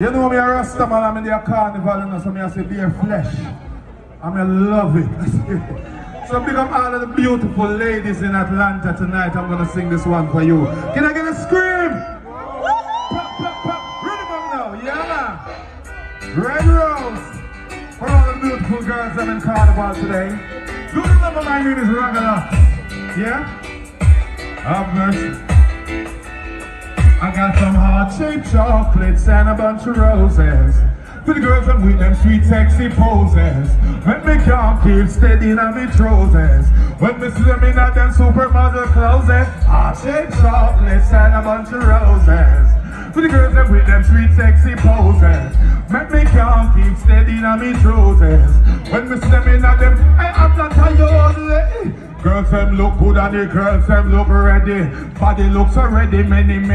You know me a Rasta man, I'm in the carnival and so me I say bare flesh. I mean, love it. so big up all of the beautiful ladies in Atlanta tonight. I'm gonna sing this one for you. Can I get a scream? Pop, pop, Red Rose. For all the beautiful girls that in carnival today. Do you remember my name is Ragga Lox? Yeah? Have mercy. I got some heart-shaped chocolates and a bunch of roses. For the girls I'm with them sweet sexy poses. When me can't keep steady in me trousers. When me see them in them supermodel clothes. Heart-shaped chocolates and a bunch of roses. For the girls I'm with them sweet sexy poses. Make me can't keep steady in me trousers. When me see them in them, I am not tired. Eh? Girls them look good and the girls them look ready. Body looks already many men.